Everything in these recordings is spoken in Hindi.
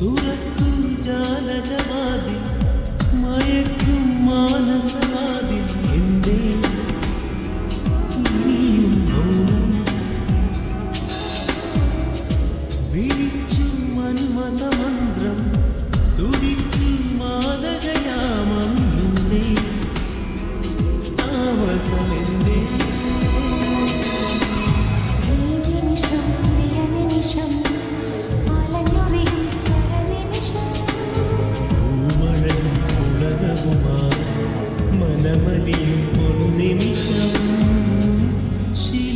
തുറക്കും ജാലജവാതിൽ മയക്കും മാനസവാ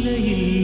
回忆。